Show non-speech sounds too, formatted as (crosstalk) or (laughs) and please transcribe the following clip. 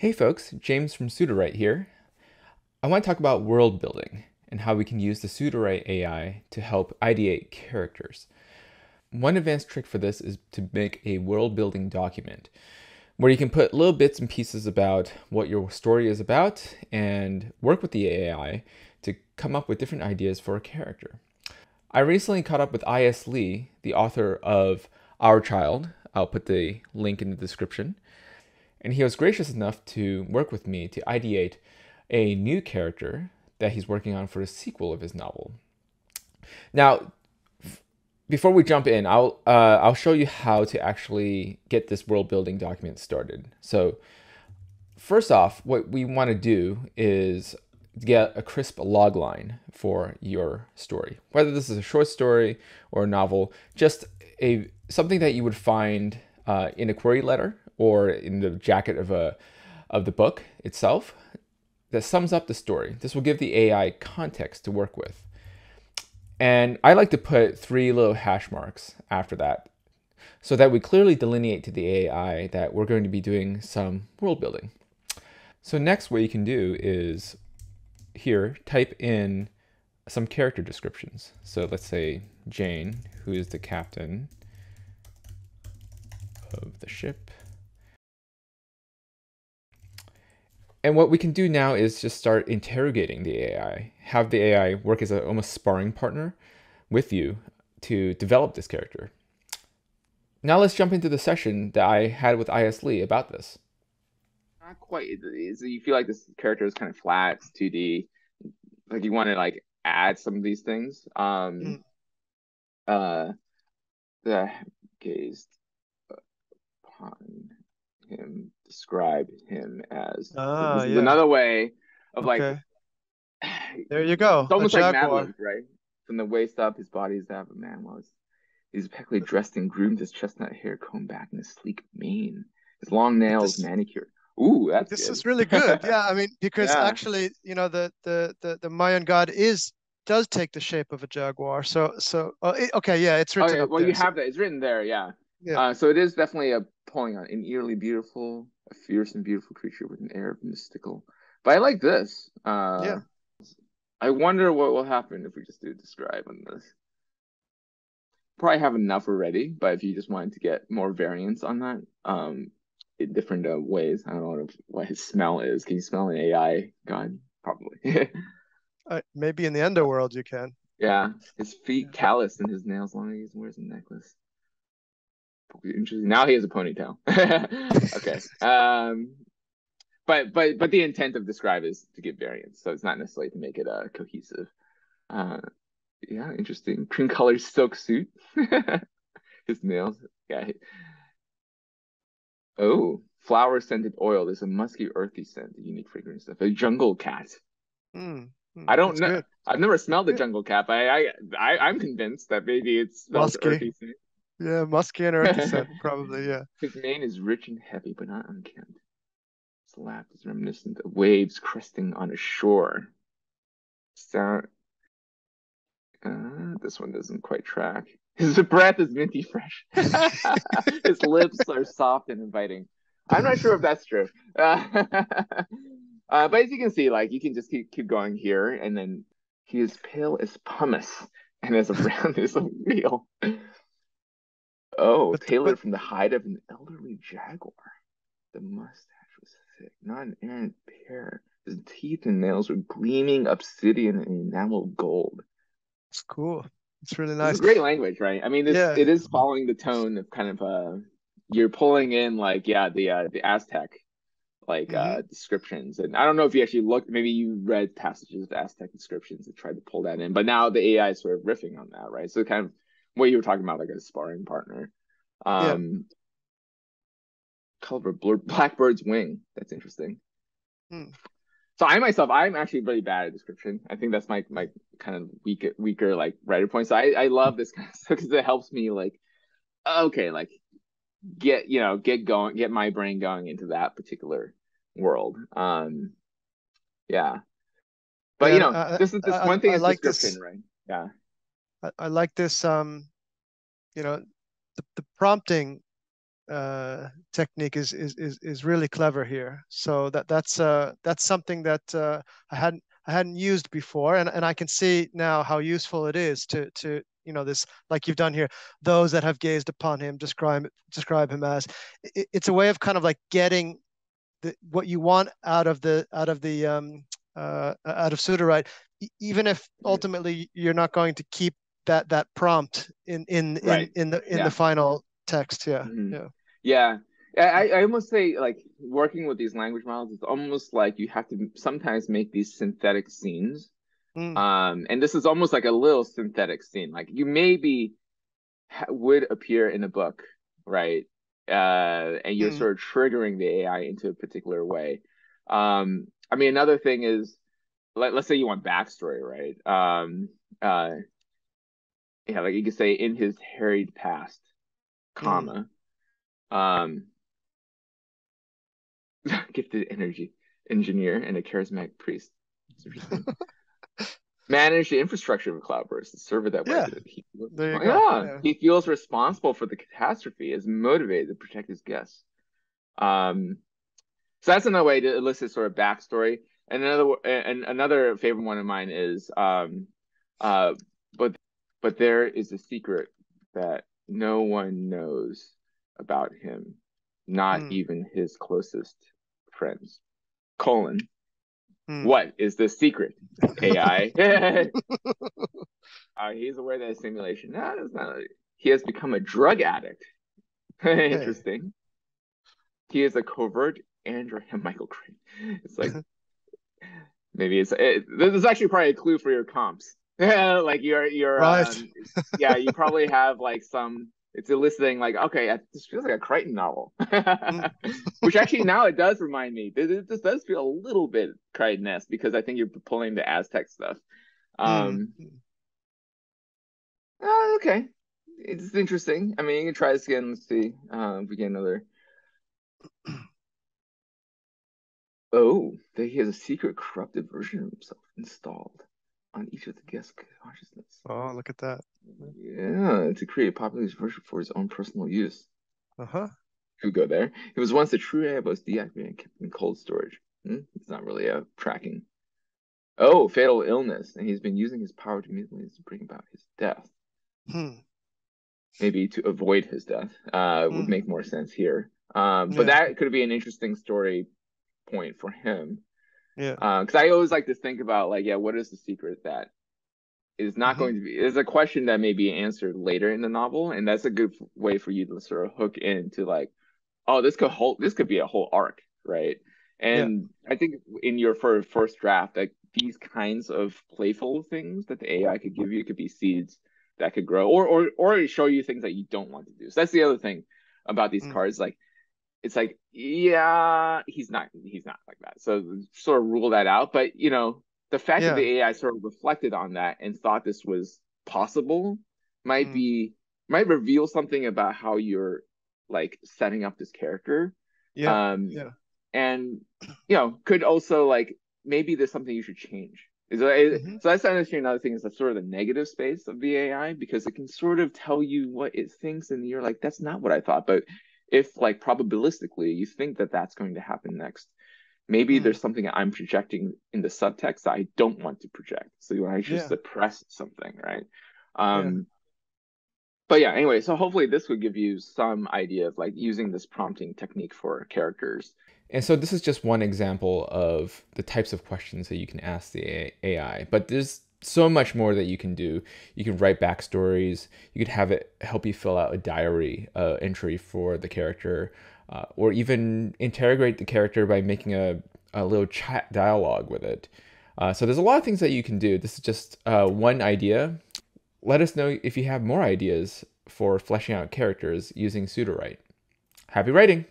Hey folks, James from Sudowrite here. I want to talk about world building and how we can use the Sudowrite AI to help ideate characters. One advanced trick for this is to make a world building document where you can put little bits and pieces about what your story is about and work with the AI to come up with different ideas for a character. I recently caught up with I.S. Lee, the author of Aur Child. I'll put the link in the description and he was gracious enough to work with me to ideate a new character that he's working on for a sequel of his novel. Now, before we jump in, I'll uh, I'll show you how to actually get this world building document started. So, first off, what we want to do is get a crisp logline for your story. Whether this is a short story or a novel, just a something that you would find uh, in a query letter or in the jacket of a of the book itself that sums up the story. This will give the AI context to work with. And I like to put three little hash marks after that so that we clearly delineate to the AI that we're going to be doing some world building. So next what you can do is here type in some character descriptions. So let's say Jane, who is the captain of the ship. And what we can do now is just start interrogating the AI, have the AI work as a almost sparring partner with you to develop this character. Now let's jump into the session that I had with IS Lee about this. Not quite. Is you feel like this character is kind of flat, it's 2D. Like you want to like add some of these things. Um mm. uh the gazed upon him describe him as. Ah, yeah. another way of Okay. like. (sighs) There you go. It's almost like. Madeline, right? From the waist up, his body is that of a man. His, he's impeccably (laughs) dressed and groomed, his chestnut hair combed back, and his sleek mane, his long nails This- manicured. Ooh, that's This good. is really good. (laughs) Yeah, I mean, because Yeah. actually, you know, the, the the the Mayan god is does take the shape of a jaguar. So so uh, it- okay, yeah, it's written Okay, well, there. you So- have that. It's written there, yeah. Yeah. Uh, so it is definitely a pulling on an eerily beautiful, a fierce and beautiful creature with an air of mystical. But I like this. Uh, Yeah. I wonder what will happen if we just do describe on this. Probably have enough already, but if you just wanted to get more variants on that, um, in different uh, ways, I don't know what, what his smell is. Can you smell an AI god? Probably. (laughs) Uh, maybe in the underworld you can. Yeah, his feet calloused and his nails long. He wears a necklace. Interesting. Now he has a ponytail. (laughs) okay. Um, but but but the intent of describe is to give variance, so it's not necessarily to make it uh cohesive. Uh, yeah, interesting. Cream colored silk suit. (laughs) his nails. Yeah. Oh, flower scented oil. There's a musky, earthy scent, a unique fragrance stuff. A jungle cat. Hmm, hmm, I don't know. good. I've never smelled the Yeah. jungle cat, but I, I, I I'm convinced that maybe it's Musky. earthy. scent. Yeah, musky and earthy scent, (laughs) probably. Yeah. His mane is rich and heavy, but not unkempt. His lap is reminiscent of waves cresting on a shore. Sound. Uh, this one doesn't quite track. His breath is minty fresh. (laughs) His lips are soft and inviting. I'm not sure if that's true. Uh, (laughs) uh, but as you can see, like you can just keep keep going here, and then he is pale as pumice and as round as a wheel. Oh, But- tailored but- from the hide of an elderly jaguar. The mustache was thick, not an errant pair. His teeth and nails were gleaming obsidian and enameled gold. It's cool. It's really This nice. is great language, right? I mean, this Yeah. it is following the tone of kind of uh, you're pulling in like yeah the uh, the Aztec like Mm-hmm. uh descriptions, and I don't know if you actually looked, maybe you read passages of Aztec descriptions and tried to pull that in, but now the AI is sort of riffing on that, right? So kind of what you were talking about, like a sparring partner. Yeah. Um, color blur- blackbird's wing. That's interesting. Hmm. So I myself, I'm actually really bad at description. I think that's my my kind of weaker weaker like writer point. So I I love this kind of (laughs) stuff because it helps me like okay like get you know get going get my brain going into that particular world. Um, yeah. But Yeah, you know, I- this is this I- one thing I is like this- description, right? Yeah. I, I like this um you know the, the prompting uh, technique is, is is is really clever here. So that that's uh, that's something that uh, I hadn't I hadn't used before, and, and I can see now how useful it is to to you know this like you've done here. Those that have gazed upon him describe describe him as. It, it's a way of kind of like getting the, what you want out of the out of the um, uh, out of Sudowrite, even if ultimately you're not going to keep that that prompt in in right. in, in the in yeah. the final text. Yeah, mm-hmm. yeah, yeah. I, I almost say like working with these language models it's almost like you have to sometimes make these synthetic scenes mm. um and this is almost like a little synthetic scene like you maybe ha- would appear in a book right uh and you're mm. sort of triggering the ai into a particular way um i mean another thing is let, let's say you want backstory right um uh yeah like you could say in his harried past mm. comma mm. um (laughs) gifted energy engineer and a charismatic priest. (laughs) Manage the infrastructure of a cloudburst, the server that yeah. He feels, there you go. Yeah. he feels responsible for the catastrophe, is motivated to protect his guests. Um, so that's another way to elicit sort of backstory. And another and another favorite one of mine is um, uh, but but there is a secret that no one knows about him, not mm. even his closest friends. Colon. Hmm. What is the secret? AI. (laughs) (laughs) uh, he's aware that simulation. No, that's not. He has become a drug addict. (laughs) Interesting. He is a covert Android. Michael Crichton. It's like maybe it's it, this is actually probably a clue for your comps. (laughs) like you're you're right. um, yeah you probably have like some it's eliciting like, okay, this feels like a Crichton novel, (laughs) which actually now it does remind me. This, this does feel a little bit Crichton-esque because I think you're pulling the Aztec stuff. Um, mm. uh, okay, it's interesting. I mean, you can try this again. Let's see uh, if we get another. (clears throat) Oh, that he has a secret corrupted version of himself installed on each of the guest consciousness. Oh, look at that. Yeah, to create a population version for his own personal use. Uh huh. Could go there. It was once a true AI was deactivated and kept in cold storage. Hmm? It's not really a tracking. Oh, fatal illness, and he's been using his power to bring about his death. Hmm. Maybe to avoid his death uh, would hmm. make more sense here. Um, but yeah. that could be an interesting story point for him. Yeah. Because uh, I always like to think about like, yeah, what is the secret that is not mm-hmm. going to be is a question that may be answered later in the novel, and that's a good way for you to sort of hook into like, oh, this could hold this could be a whole arc, right? And yeah. I think in your first first draft, like these kinds of playful things that the AI could give you could be seeds that could grow, or or or show you things that you don't want to do. So that's the other thing about these mm. cards, like it's like yeah he's not he's not like that so sort of rule that out but you know the fact yeah. that the ai sort of reflected on that and thought this was possible might mm. be might reveal something about how you're like setting up this character yeah um yeah and you know could also like maybe there's something you should change is mm-hmm. so that's actually another thing is that sort of the negative space of the AI because it can sort of tell you what it thinks and you're like that's not what I thought but if like probabilistically you think that that's going to happen next maybe mm. there's something i'm projecting in the subtext that i don't want to project so you want to just yeah. suppress something right um yeah. but yeah anyway so hopefully this would give you some idea of like using this prompting technique for characters and so this is just one example of the types of questions that you can ask the ai but there's so much more that you can do. You can write backstories. You could have it help you fill out a diary uh, entry for the character, uh, or even interrogate the character by making a, a little chat dialogue with it. Uh, so there's a lot of things that you can do. This is just uh, one idea. Let us know if you have more ideas for fleshing out characters using Sudowrite. Happy writing!